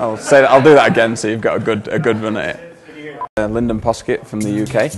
I'll say that, I'll do that again so you've got a good, a good run at it. Uh, Lyndon Poskitt from the UK.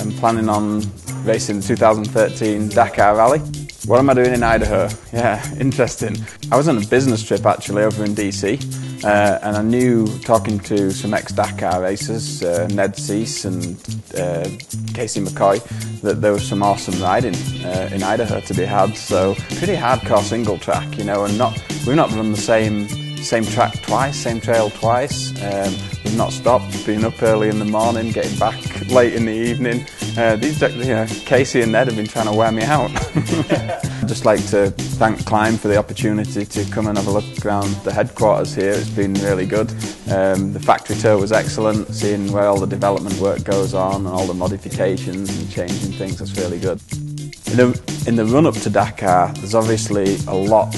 I'm planning on racing the 2013 Dakar Rally. What am I doing in Idaho? Yeah, interesting. I was on a business trip actually over in DC, uh, and I knew talking to some ex-Dakar racers, uh, Ned Suesse and uh, Casey McCoy, that there was some awesome riding uh, in Idaho to be had. So pretty hardcore single track, you know, and not we've not run the same same track twice, same trail twice. Um, we've not stopped, been up early in the morning, getting back late in the evening. Uh, these, you know, Casey and Ned have been trying to wear me out. I'd just like to thank Klim for the opportunity to come and have a look around the headquarters here. It's been really good. Um, the factory tour was excellent, seeing where all the development work goes on and all the modifications and changing things, that's really good. In the, in the run up to Dakar, there's obviously a lot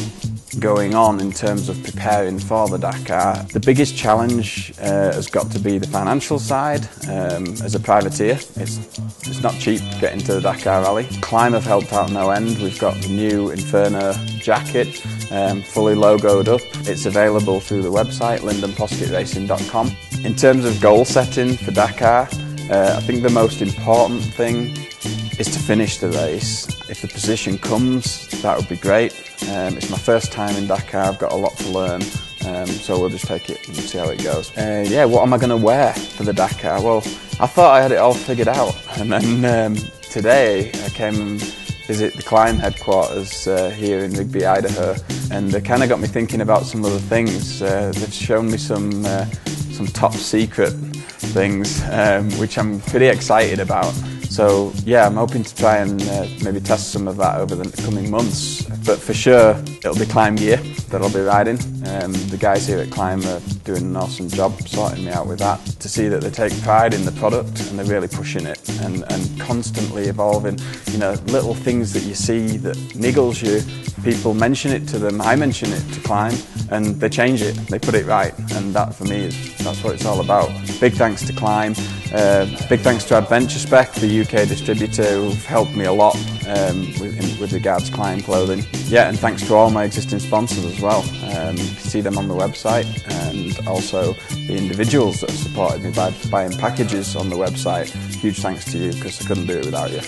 going on in terms of preparing for the Dakar. The biggest challenge uh, has got to be the financial side. Um, as a privateer, it's, it's not cheap getting to the Dakar Rally. Klim have helped out no end. We've got the new Inferno jacket, um, fully logoed up. It's available through the website, lyndonposkittracing.com. In terms of goal setting for Dakar, uh, I think the most important thing is to finish the race. If the position comes, that would be great. Um, it's my first time in Dakar, I've got a lot to learn, um, so we'll just take it and see how it goes. Uh, yeah, what am I going to wear for the Dakar? Well, I thought I had it all figured out, and then um, today I came and visit the Klim headquarters uh, here in Rigby, Idaho, and they kind of got me thinking about some other things. Uh, they've shown me some uh, some top secret things, um, which I'm pretty excited about. So yeah, I'm hoping to try and uh, maybe test some of that over the coming months. But for sure, it'll be Klim gear that I'll be riding. Um, the guys here at Klim are doing an awesome job sorting me out with that. To see that they take pride in the product and they're really pushing it and, and constantly evolving. You know, little things that you see that niggles you, people mention it to them, I mention it to Klim, and they change it, they put it right. And that for me is, that's what it's all about. Big thanks to Klim. Uh, big thanks to Adventure Spec, the UK distributor, who've helped me a lot um, with, in, with, regards to Klim clothing. Yeah, and thanks to all my existing sponsors as well. Um, you can see them on the website, and also the individuals that have supported me by buying packages on the website. Huge thanks to you because I couldn't do it without you.